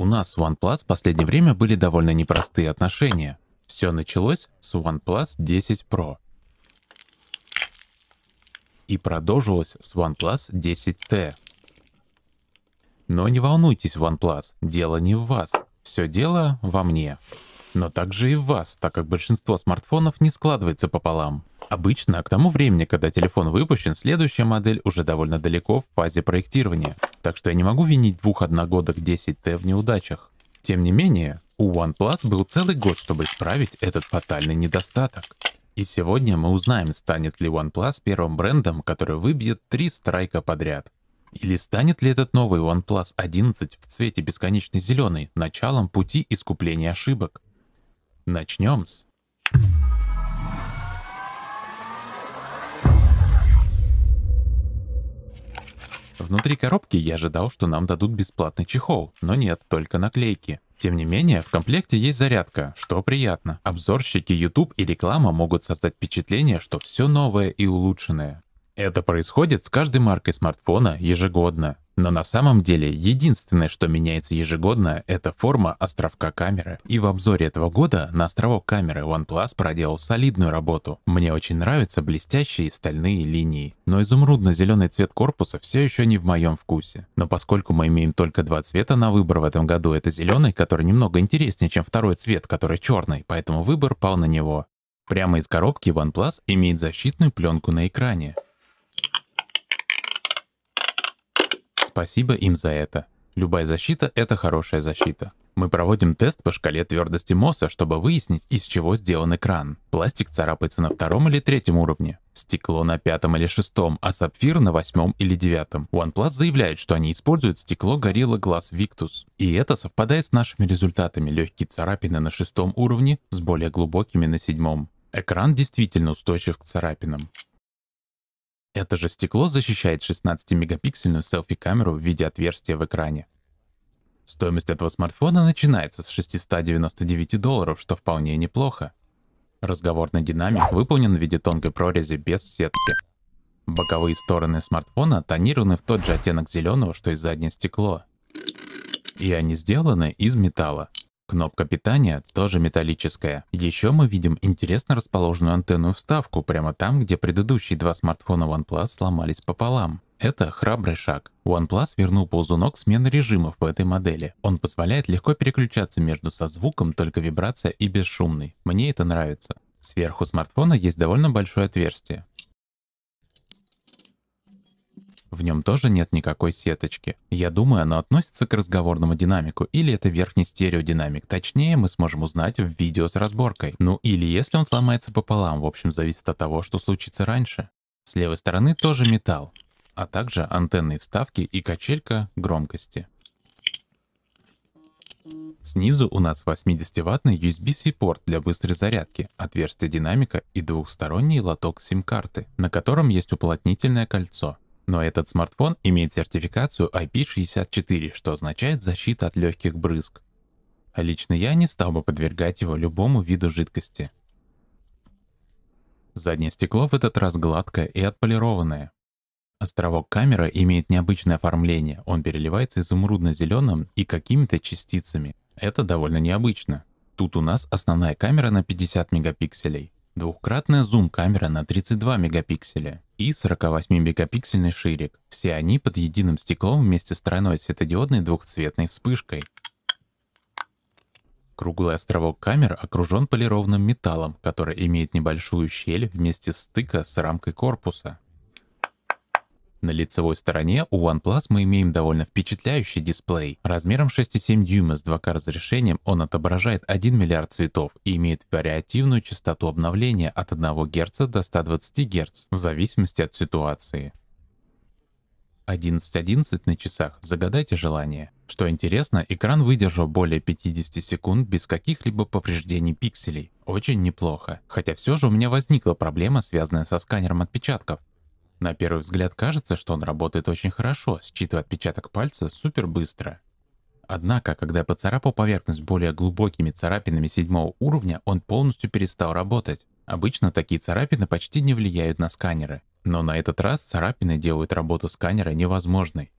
У нас с OnePlus в последнее время были довольно непростые отношения. Все началось с OnePlus 10 Pro. И продолжилось с OnePlus 10T. Но не волнуйтесь, OnePlus, дело не в вас. Все дело во мне. Но также и в вас, так как большинство смартфонов не складывается пополам. Обычно к тому времени, когда телефон выпущен, следующая модель уже довольно далеко в фазе проектирования, так что я не могу винить двух одногодок 10T в неудачах. Тем не менее, у OnePlus был целый год, чтобы исправить этот фатальный недостаток. И сегодня мы узнаем, станет ли OnePlus первым брендом, который выбьет три страйка подряд. Или станет ли этот новый OnePlus 11 в цвете бесконечный зеленый началом пути искупления ошибок? Начнем с... Внутри коробки я ожидал, что нам дадут бесплатный чехол, но нет, только наклейки. Тем не менее, в комплекте есть зарядка, что приятно. Обзорщики YouTube и реклама могут создать впечатление, что все новое и улучшенное. Это происходит с каждой маркой смартфона ежегодно. Но на самом деле единственное, что меняется ежегодно, это форма островка камеры. И в обзоре этого года на островок камеры OnePlus проделал солидную работу. Мне очень нравятся блестящие стальные линии. Но изумрудно-зеленый цвет корпуса все еще не в моем вкусе. Но поскольку мы имеем только два цвета на выбор в этом году, это зеленый, который немного интереснее, чем второй цвет, который черный, поэтому выбор пал на него. Прямо из коробки OnePlus имеет защитную пленку на экране. Спасибо им за это. Любая защита — это хорошая защита. Мы проводим тест по шкале твердости МОСа, чтобы выяснить, из чего сделан экран. Пластик царапается на втором или третьем уровне, стекло на пятом или шестом, а сапфир на восьмом или девятом. OnePlus заявляет, что они используют стекло Gorilla Glass Victus. И это совпадает с нашими результатами. Легкие царапины на шестом уровне с более глубокими на седьмом. Экран действительно устойчив к царапинам. Это же стекло защищает 16-мегапиксельную селфи-камеру в виде отверстия в экране. Стоимость этого смартфона начинается с 699 долларов, что вполне неплохо. Разговорный динамик выполнен в виде тонкой прорези без сетки. Боковые стороны смартфона тонированы в тот же оттенок зеленого, что и заднее стекло. И они сделаны из металла. Кнопка питания тоже металлическая. Еще мы видим интересно расположенную антенную вставку прямо там, где предыдущие два смартфона OnePlus сломались пополам. Это храбрый шаг. OnePlus вернул ползунок смены режимов в этой модели. Он позволяет легко переключаться между со звуком, только вибрация и бесшумный. Мне это нравится. Сверху смартфона есть довольно большое отверстие. В нем тоже нет никакой сеточки. Я думаю, оно относится к разговорному динамику, или это верхний стереодинамик. Точнее, мы сможем узнать в видео с разборкой. Ну или если он сломается пополам, в общем, зависит от того, что случится раньше. С левой стороны тоже металл, а также антенные вставки и качелька громкости. Снизу у нас 80-ваттный USB-C порт для быстрой зарядки, отверстие динамика и двухсторонний лоток сим-карты, на котором есть уплотнительное кольцо. Но этот смартфон имеет сертификацию IP64, что означает защита от легких брызг. А лично я не стал бы подвергать его любому виду жидкости. Заднее стекло в этот раз гладкое и отполированное. Островок камеры имеет необычное оформление, он переливается изумрудно-зеленым и какими-то частицами. Это довольно необычно. Тут у нас основная камера на 50 мегапикселей, двухкратная зум-камера на 32 мегапикселя и 48-мегапиксельный ширик. Все они под единым стеклом вместе с тройной светодиодной двухцветной вспышкой. Круглый островок камер окружен полированным металлом, который имеет небольшую щель вместе стыка с рамкой корпуса. На лицевой стороне у OnePlus мы имеем довольно впечатляющий дисплей. Размером 6,7 дюйма с 2К разрешением он отображает 1 миллиард цветов и имеет вариативную частоту обновления от 1 Гц до 120 Гц в зависимости от ситуации. 11.11 на часах, загадайте желание. Что интересно, экран выдержал более 50 секунд без каких-либо повреждений пикселей. Очень неплохо. Хотя все же у меня возникла проблема, связанная со сканером отпечатков. На первый взгляд кажется, что он работает очень хорошо, считывая отпечаток пальца супер быстро. Однако, когда я поцарапал поверхность более глубокими царапинами седьмого уровня, он полностью перестал работать. Обычно такие царапины почти не влияют на сканеры, но на этот раз царапины делают работу сканера невозможной.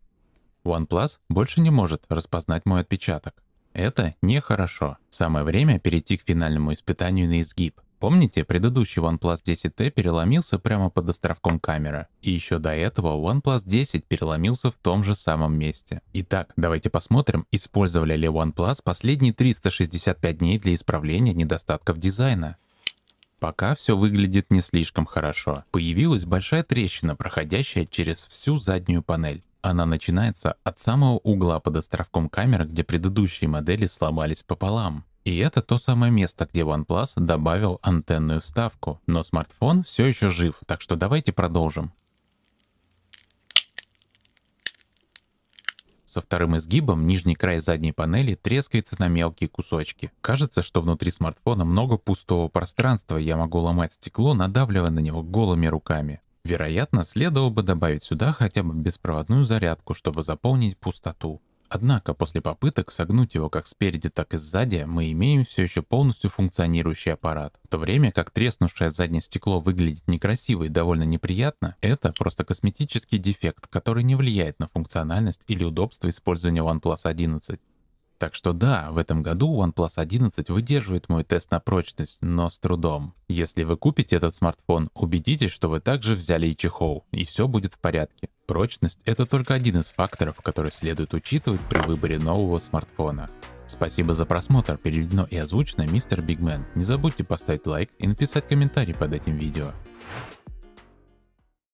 OnePlus больше не может распознать мой отпечаток. Это нехорошо. Самое время перейти к финальному испытанию на изгиб. Помните, предыдущий OnePlus 10T переломился прямо под островком камеры, и еще до этого OnePlus 10 переломился в том же самом месте. Итак, давайте посмотрим, использовали ли OnePlus последние 365 дней для исправления недостатков дизайна. Пока все выглядит не слишком хорошо. Появилась большая трещина, проходящая через всю заднюю панель. Она начинается от самого угла под островком камеры, где предыдущие модели сломались пополам. И это то самое место, где OnePlus добавил антенную вставку. Но смартфон все еще жив, так что давайте продолжим. Со вторым изгибом нижний край задней панели трескается на мелкие кусочки. Кажется, что внутри смартфона много пустого пространства, я могу ломать стекло, надавливая на него голыми руками. Вероятно, следовало бы добавить сюда хотя бы беспроводную зарядку, чтобы заполнить пустоту. Однако после попыток согнуть его как спереди, так и сзади, мы имеем все еще полностью функционирующий аппарат. В то время как треснувшее заднее стекло выглядит некрасиво и довольно неприятно, это просто косметический дефект, который не влияет на функциональность или удобство использования OnePlus 11. Так что да, в этом году OnePlus 11 выдерживает мой тест на прочность, но с трудом. Если вы купите этот смартфон, убедитесь, что вы также взяли и чехол, и все будет в порядке. Прочность — это только один из факторов, который следует учитывать при выборе нового смартфона. Спасибо за просмотр, переведено и озвучено мистер Бигмен. Не забудьте поставить лайк и написать комментарий под этим видео.